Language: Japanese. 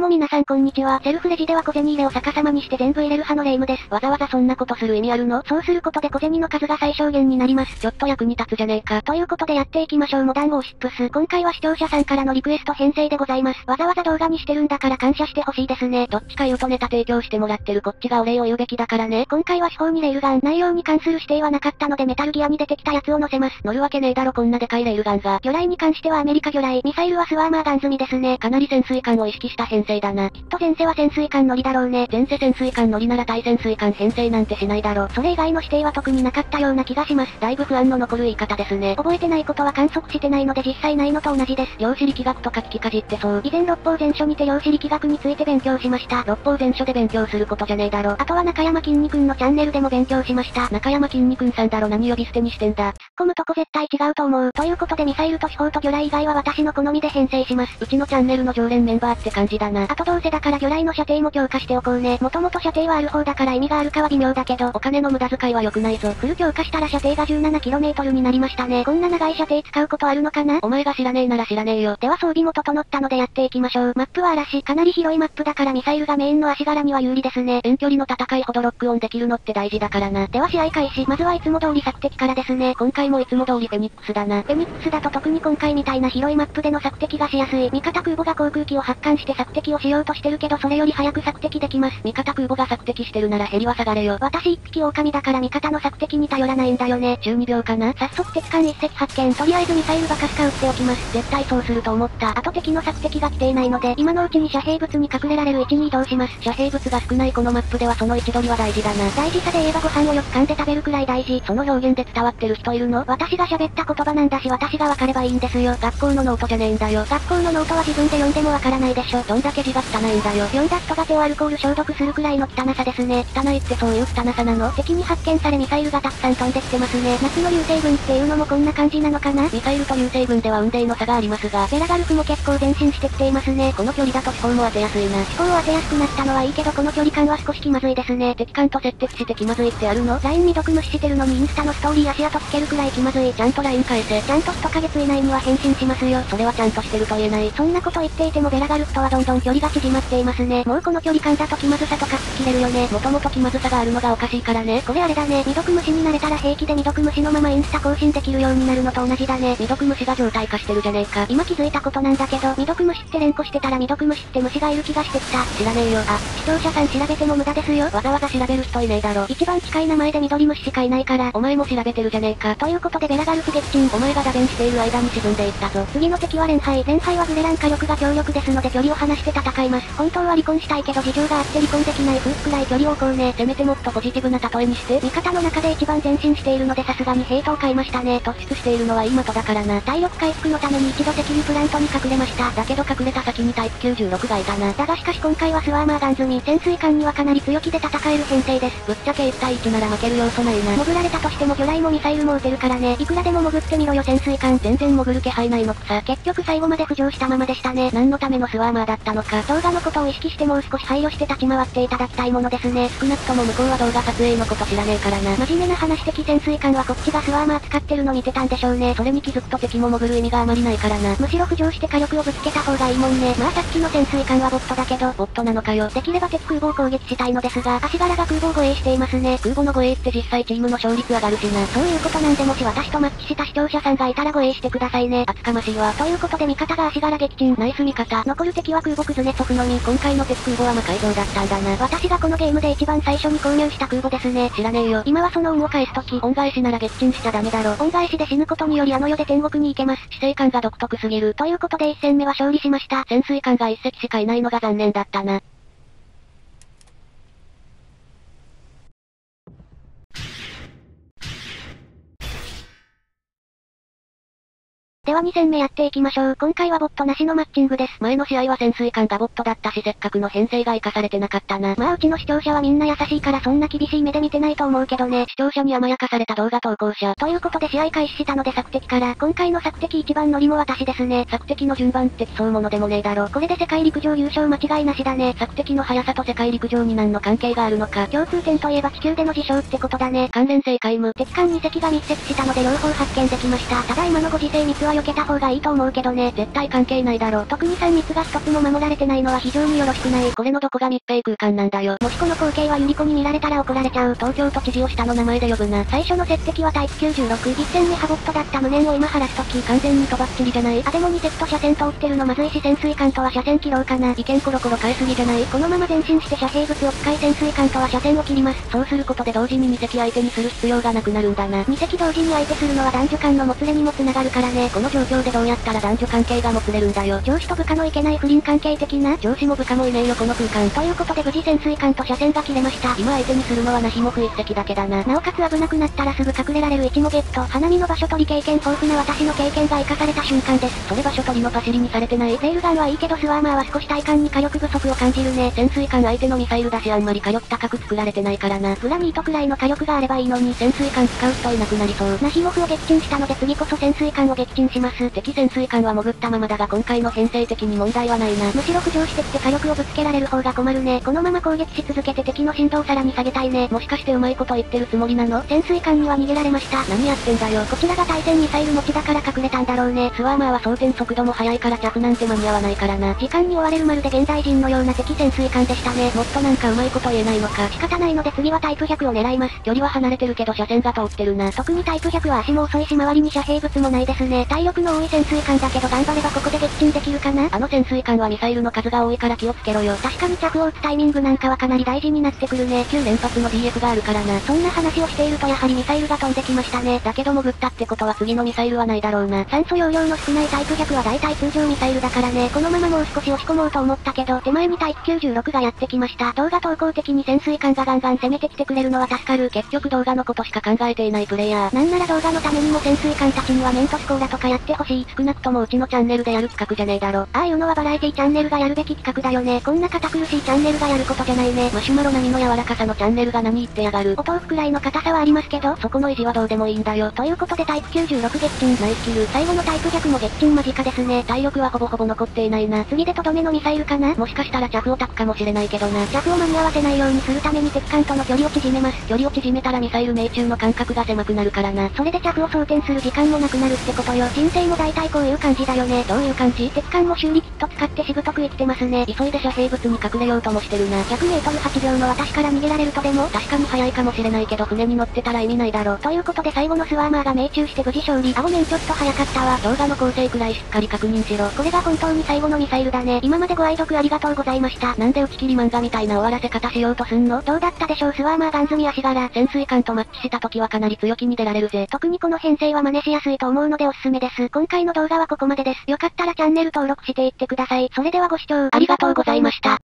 も皆さんこんにちは。セルフレジでは小銭入れを逆さまにして全部入れる派のレイムです。わざわざそんなことする意味あるの？そうすることで小銭の数が最小限になります。ちょっと役に立つじゃねえか。ということでやっていきましょうモダンゴーシップス。今回は視聴者さんからのリクエスト編成でございます。わざわざ動画にしてるんだから感謝してほしいですね。どっちか言うとネタ提供してもらってるこっちがお礼を言うべきだからね。今回は手法にレールガン。内容に関する指定はなかったのでメタルギアに出てきたやつを載せます。乗るわけねえだろこんなでかいレールガンが。魚雷に関してはアメリカ魚雷。ミサイルはスワーマーガン済みですね。かなり潜水艦を意識した編成だな。きっと前世は潜水艦乗りだろうね。前世潜水艦乗りなら対潜水艦編成なんてしないだろ。それ以外の指定は特になかったような気がします。だいぶ不安の残る言い方ですね。覚えてないことは観測してないので実際ないのと同じです。量子力学とか聞きかじってそう。以前六法全書にて量子力学について勉強しました。六法全書で勉強することじゃねえだろ。あとは中山きんに君のチャンネルでも勉強しました。中山きんに君さんだろ何呼び捨てにしてんだ。込むとこ絶対違うと思う。ということでミサイルと手法と魚雷以外は私の好みで編成します。うちのチャンネルの常連メンバーって感じだな。あとどうせだから魚雷の射程も強化しておこうね。もともと射程はある方だから意味があるかは微妙だけど、お金の無駄遣いは良くないぞ。フル強化したら射程が 17km になりましたね。こんな長い射程使うことあるのかな？お前が知らねえなら知らねえよ。では装備も整ったのでやっていきましょう。マップは嵐。かなり広いマップだからミサイルがメインの足柄には有利ですね。遠距離の戦いほどロックオンできるのって大事だからな。では試合開始。まずはいつも通り索敵からですね。今回もいつも通りフェニックスだな。フェニックスだと特に今回みたいな広いマップでの索敵がしやすい。味方空母が航空機を発艦して索敵をしようとしてるけどそれより早く索敵できます。味方空母が索敵してるならヘリは下がれよ。私一匹狼だから味方の索敵に頼らないんだよね。中二病かな早速敵艦一隻発見。とりあえずミサイルバカスカ撃っておきます。絶対そうすると思った。あと敵の索敵が来ていないので、今のうちに遮蔽物に隠れられる位置に移動します。遮蔽物が少ないこのマップではその位置取りは大事だな。大事さで言えばご飯をよく噛んで食べるくらい大事。その表現で伝わってる人いるの？私が喋った言葉なんだし私がわかればいいんですよ。学校のノートじゃねえんだよ。学校のノートは自分で読んでもわからないでしょ。どんだけ字が汚いんだよ。読んだ人が手をアルコール消毒するくらいの汚さですね。汚いってそういう汚さなの敵に発見されミサイルがたくさん飛んできてますね。夏の流星群っていうのもこんな感じなのかな？ミサイルと流星群では運命の差がありますが、ベラガルフも結構前進してきていますね。この距離だと飛行も当てやすいな。飛行を当てやすくなったのはいいけどこの距離感は少し気まずいですね。敵艦と接敵して気まずいってあるの ?LINE 未読無視してるのにインスタのストーリー足跡つけるくらい気まずい。ちゃんと LINE 返せ。ちゃんと1ヶ月以内には返信しますよ。それはちゃんとしてると言えない。そんなこと言っていてもベラガルフとはどんどん距離が縮まっていますね。もうこの距離感だと気まずさとか突きれるよね。もともと気まずさがあるのがおかしいからね。これあれだね。未読無視になれたら平気で未読無視のままインスタ更新できるようになるのと同じだね。未読無視が状態化してるじゃねえか。今気づいたことなんだけど、未読無視って連呼してたら未読無視って虫がいる気がしてきた。知らねえよ。あ、視聴者さん調べても無駄ですよ。わざわざ調べる人いねえだろ。一番近い名前で緑虫しかいないから。お前も調べてるじゃねえか。ということでベラガルフ撃沈。お前が打弁している間に沈んでいったぞ。次の敵は連敗。連敗はグレラン火力が強力ですので距離を離して戦います。本当は離婚したいけど事情があって離婚できない夫婦くらい距離を置こうね。せめてもっとポジティブな例えにして。味方の中で一番前進しているのでさすがにヘイトを買いましたね。突出しているのは今とだからな。体力回復のために一度赤リプラントに隠れました。だけど隠れた先にタイプ96がいたな。だがしかし今回はスワーマーガン済み。潜水艦にはかなり強気で戦える編成です。ぶっちゃけ1対1なら負ける要素ないな。潜られたとしても魚雷もミサイルも撃てるからね。いくらでも潜ってみろよ潜水艦。全然潜る気配ないのくさ。結局最後まで浮上したままでしたね。何のためのスワーマーだったのか。動画のことを意識してもう少し配慮して立ち回っていただきたいものですね。少なくとも向こうは動画撮影のこと知らねえからな。真面目な話的潜水艦はこっちがスワーマー使ってるの見てたんでしょうね。それに気づくと敵も潜る意味があまりないからな。むしろ浮上して火力をぶつけた方がいいもんね。まあさっきの潜水艦はボットだけど。ボットなのかよ。できれば敵空母を攻撃したいのですが、足柄が空母護衛していますね。空母の護衛って実際チームの勝率上がるしな。そういうことなんでもし私とマッチした視聴者さんがいたら護衛してくださいね。厚かましいわ。ということで味方が足柄撃沈。ナイス味方。残る敵は空母クズネツォフのみ。今回の敵空母は魔改造だったんだな。私がこのゲームで一番最初に購入した空母ですね。知らねえよ。今はその恩を返すとき。恩返しなら撃沈しちゃダメだろ。恩返しで死ぬことによりあの世で天国に行けます。死生観が独特すぎる。ということで一戦目は勝利しました。潜水艦が一隻しかいないのが残念だったな。では2戦目やっていきましょう。今回はボットなしのマッチングです。前の試合は潜水艦がボットだったしせっかくの編成が活かされてなかったな。まあうちの視聴者はみんな優しいからそんな厳しい目で見てないと思うけどね。視聴者に甘やかされた動画投稿者。ということで試合開始したので索敵から、今回の索敵一番乗りも私ですね。索敵の順番って競うものでもねえだろ。これで世界陸上優勝間違いなしだね。索敵の速さと世界陸上に何の関係があるのか。共通点といえば地球での事象ってことだね。関連性皆無。敵艦2隻が密接したので両方発見できました。ただ今のご時世密は避けた方がいいと思うけどね。絶対関係ないだろ。特に3密が一つも守られてないのは非常によろしくない。これのどこが密閉空間なんだよ。もしこの光景はユニコに見られたら怒られちゃう。東京都知事を下の名前で呼ぶな。最初の接敵はタイプ96。1戦目ハボットだった無念を今晴らすとき。完全に飛ばっちりじゃない。あでも2セット車線通ってるのまずいし潜水艦とは車線切ろうかな。意見コロコロ変えすぎじゃない。このまま前進して遮蔽物を使い潜水艦とは車線を切ります。そうすることで同時に2隻相手にする必要がなくなるんだな。2隻同時に相手するのは男女間のもつれにも繋がるからね。この状況でどうやったら男女関係がもつれるんだよ。上司と部下のいけない不倫関係的な？上司も部下もいねえよこの空間。ということで無事潜水艦と車線が切れました。今相手にするのはナヒモフ一隻だけだな。なおかつ危なくなったらすぐ隠れられる位置もゲット。花見の場所取り経験豊富な私の経験が活かされた瞬間です。それ場所取りのパシリにされてない？レールガンはいいけどスワーマーは少し体感に火力不足を感じるね。潜水艦相手のミサイルだしあんまり火力高く作られてないからな。グラミートくらいの火力があればいいのに。潜水艦使う人いなくなりそう。ナヒモフを撃沈したので次こそ潜水艦を撃沈します。敵潜水艦は潜ったままだが今回の編成的に問題はないな。むしろ浮上してきて火力をぶつけられる方が困るね。このまま攻撃し続けて敵の振動をさらに下げたいね。もしかしてうまいこと言ってるつもりなの？潜水艦には逃げられました。何やってんだよ？こちらが対戦ミサイル持ちだから隠れたんだろうね。スワーマーは装填速度も速いから着なんて間に合わないからな。時間に追われるまるで現代人のような敵潜水艦でしたね。もっとなんかうまいこと言えないのか。仕方ないので次はタイプ100を狙います。距離は離れてるけど車線が通ってるな。特にタイプ100は足も遅いし周りに遮蔽物もないですね。体力の多い潜水艦だけど頑張ればここで撃沈できるかな？あの潜水艦はミサイルの数が多いから気をつけろよ。確かに着を打つタイミングなんかはかなり大事になってくるね。9連発の DF があるからな。そんな話をしているとやはりミサイルが飛んできましたね。だけど潜ったってことは次のミサイルはないだろうな。酸素容量の少ないタイプ100は大体通常ミサイルだからね。このままもう少し押し込もうと思ったけど、手前にタイプ96がやってきました。動画投稿的に潜水艦がガンガン攻めてきてくれるのは助かる。結局動画のことしか考えていないプレイヤー。なんなら動画のためにも潜水艦たちにはメントスコーラとかやってほしい。少なくともうちのチャンネルでやる企画じゃねえだろ。ああいうのはバラエティチャンネルがやるべき企画だよね。こんな堅苦しいチャンネルがやることじゃないね。マシュマロ並みの柔らかさのチャンネルが何言ってやがる。お豆腐くらいの硬さはありますけど、そこの意地はどうでもいいんだよ。ということでタイプ96撃沈。ナイスキル。最後のタイプ100も撃沈間近ですね。体力はほぼほぼ残っていないな。次でとどめのミサイルかな？もしかしたら着をタくかもしれないけどな。着を間に合わせないようにするために敵艦との距離を縮めます。距離を縮めたらミサイル命中の間隔が狭くなるからな。それで着を装填する時間もなくなるってことよ。人生も大体こういう感じだよね。どういう感じ？敵艦も修理キット使ってしぶとく生きてますね。急いで遮蔽物に隠れようともしてるな。100メートル8秒の私から逃げられるとでも確かに早いかもしれないけど船に乗ってたら意味ないだろ。ということで最後のスワーマーが命中して無事勝利。あごめんちょっと早かったわ。動画の構成くらいしっかり確認しろ。これが本当に最後のミサイルだね。今までご愛読ありがとうございました。なんで打ち切り漫画みたいな終わらせ方しようとすんの？どうだったでしょう？スワーマーガン積み足柄。潜水艦とマッチした時はかなり強気に出られるぜ。特にこの編成は真似しやすいと思うのでおすすめです。今回の動画はここまでです。よかったらチャンネル登録していってください。それではご視聴ありがとうございました。